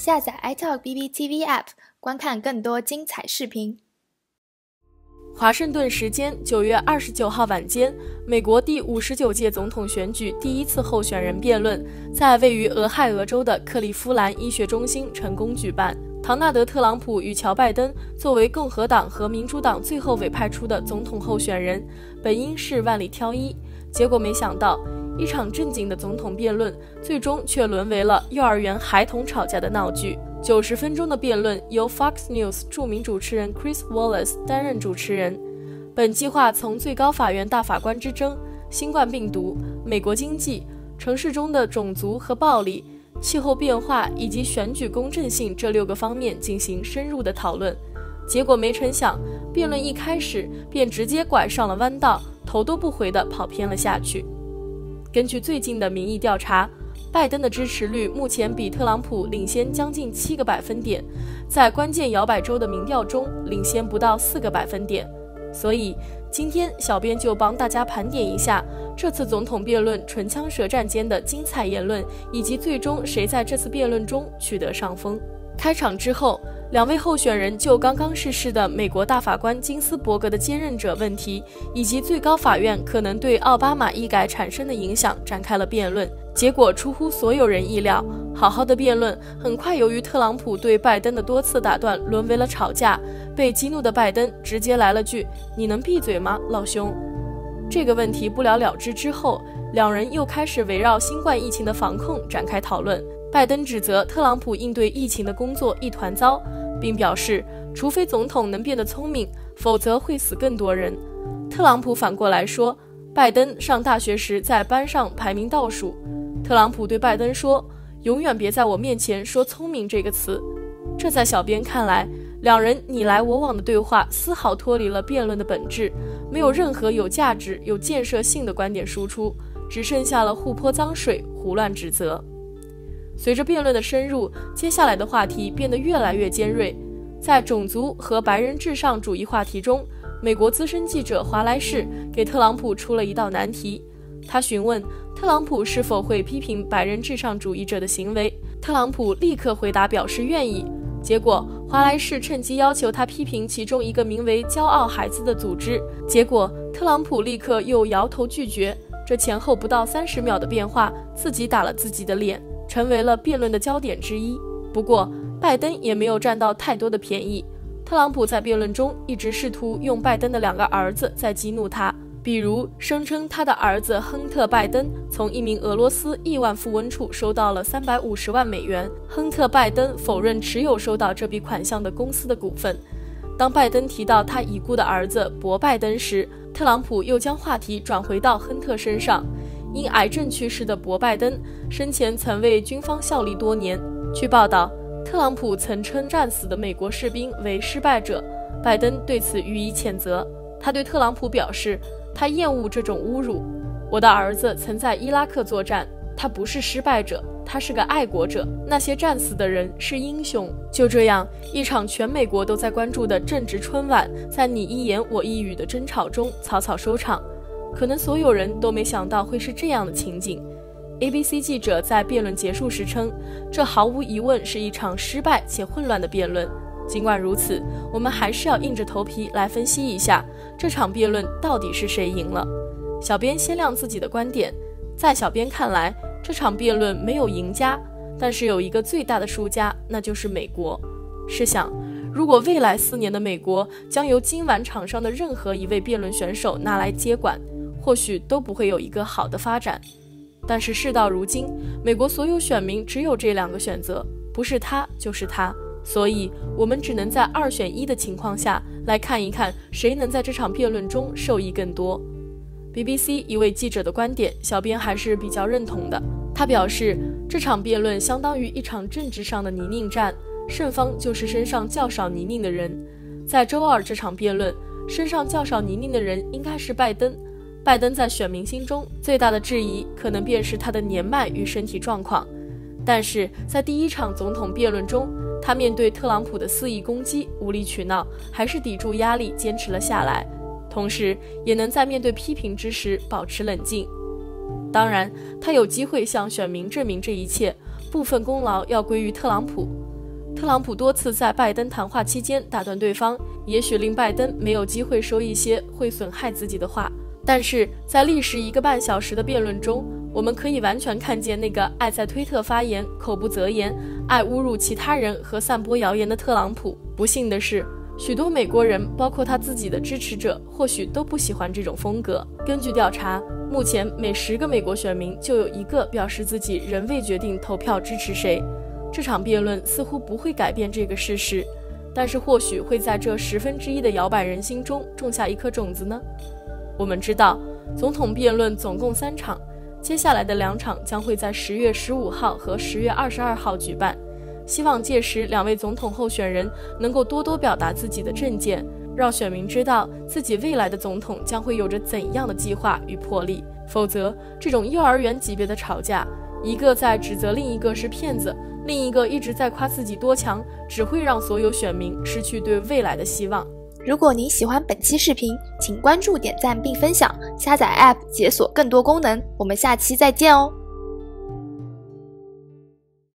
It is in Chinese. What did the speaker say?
下载 iTalk BBTV App，观看更多精彩视频。华盛顿时间九月二十九号晚间，美国第五十九届总统选举第一次候选人辩论在位于俄亥俄州的克利夫兰医学中心成功举办。唐纳德·特朗普与乔·拜登作为共和党和民主党最后委派出的总统候选人，本应是万里挑一，结果没想到。一场正经的总统辩论，最终却沦为了幼儿园孩童吵架的闹剧。九十分钟的辩论由 Fox News 著名主持人 Chris Wallace 担任主持人。本计划从最高法院大法官之争、新冠病毒、美国经济、城市中的种族和暴力、气候变化以及选举公正性这六个方面进行深入的讨论。结果没成想，辩论一开始便直接拐上了弯道，头都不回地跑偏了下去。根据最近的民意调查，拜登的支持率目前比特朗普领先将近七个百分点，在关键摇摆州的民调中领先不到四个百分点。所以今天小编就帮大家盘点一下这次总统辩论唇枪舌战间的精彩言论，以及最终谁在这次辩论中取得上风。开场之后。两位候选人就刚刚逝世的美国大法官金斯伯格的接任者问题，以及最高法院可能对奥巴马医改产生的影响展开了辩论。结果出乎所有人意料，好好的辩论很快由于特朗普对拜登的多次打断，沦为了吵架。被激怒的拜登直接来了句：“你能闭嘴吗，老兄？”这个问题不了了之之后，两人又开始围绕新冠疫情的防控展开讨论。拜登指责特朗普应对疫情的工作一团糟。并表示，除非总统能变得聪明，否则会死更多人。特朗普反过来说，拜登上大学时在班上排名倒数。特朗普对拜登说：“永远别在我面前说‘聪明’这个词。”这在小编看来，两人你来我往的对话丝毫脱离了辩论的本质，没有任何有价值、有建设性的观点输出，只剩下了互泼脏水、胡乱指责。随着辩论的深入，接下来的话题变得越来越尖锐。在种族和白人至上主义话题中，美国资深记者华莱士给特朗普出了一道难题。他询问特朗普是否会批评白人至上主义者的行为，特朗普立刻回答表示愿意。结果华莱士趁机要求他批评其中一个名为“骄傲孩子”的组织，结果特朗普立刻又摇头拒绝。这前后不到三十秒的变化，自己打了自己的脸。成为了辩论的焦点之一。不过，拜登也没有占到太多的便宜。特朗普在辩论中一直试图用拜登的两个儿子在激怒他，比如声称他的儿子亨特·拜登从一名俄罗斯亿万富翁处收到了三百五十万美元。亨特·拜登否认持有收到这笔款项的公司的股份。当拜登提到他已故的儿子博·拜登时，特朗普又将话题转回到亨特身上。因癌症去世的博拜登生前曾为军方效力多年。据报道，特朗普曾称战死的美国士兵为失败者，拜登对此予以谴责。他对特朗普表示，他厌恶这种侮辱。我的儿子曾在伊拉克作战，他不是失败者，他是个爱国者。那些战死的人是英雄。就这样，一场全美国都在关注的政治春晚，在你一言我一语的争吵中草草收场。可能所有人都没想到会是这样的情景。ABC 记者在辩论结束时称，这毫无疑问是一场失败且混乱的辩论。尽管如此，我们还是要硬着头皮来分析一下这场辩论到底是谁赢了。小编先亮自己的观点，在小编看来，这场辩论没有赢家，但是有一个最大的输家，那就是美国。试想，如果未来四年的美国将由今晚场上的任何一位辩论选手拿来接管，或许都不会有一个好的发展，但是事到如今，美国所有选民只有这两个选择，不是他就是他，所以我们只能在二选一的情况下来看一看谁能在这场辩论中受益更多。BBC 一位记者的观点，小编还是比较认同的。他表示，这场辩论相当于一场政治上的泥泞战，胜方就是身上较少泥泞的人。在周二这场辩论，身上较少泥泞的人应该是拜登。拜登在选民心中最大的质疑，可能便是他的年迈与身体状况。但是在第一场总统辩论中，他面对特朗普的肆意攻击、无理取闹，还是抵住压力坚持了下来，同时也能在面对批评之时保持冷静。当然，他有机会向选民证明这一切，部分功劳要归于特朗普。特朗普多次在拜登谈话期间打断对方，也许令拜登没有机会说一些会损害自己的话。但是在历时一个半小时的辩论中，我们可以完全看见那个爱在推特发言、口不择言、爱侮辱其他人和散播谣言的特朗普。不幸的是，许多美国人，包括他自己的支持者，或许都不喜欢这种风格。根据调查，目前每十个美国选民就有一个表示自己仍未决定投票支持谁。这场辩论似乎不会改变这个事实，但是或许会在这十分之一的摇摆人心中种下一颗种子呢？我们知道，总统辩论总共三场，接下来的两场将会在十月十五号和十月二十二号举办。希望届时两位总统候选人能够多多表达自己的政见，让选民知道自己未来的总统将会有着怎样的计划与魄力。否则，这种幼儿园级别的吵架，一个在指责另一个是骗子，另一个一直在夸自己多强，只会让所有选民失去对未来的希望。如果您喜欢本期视频，请关注、点赞并分享，下载 App 解锁更多功能。我们下期再见哦！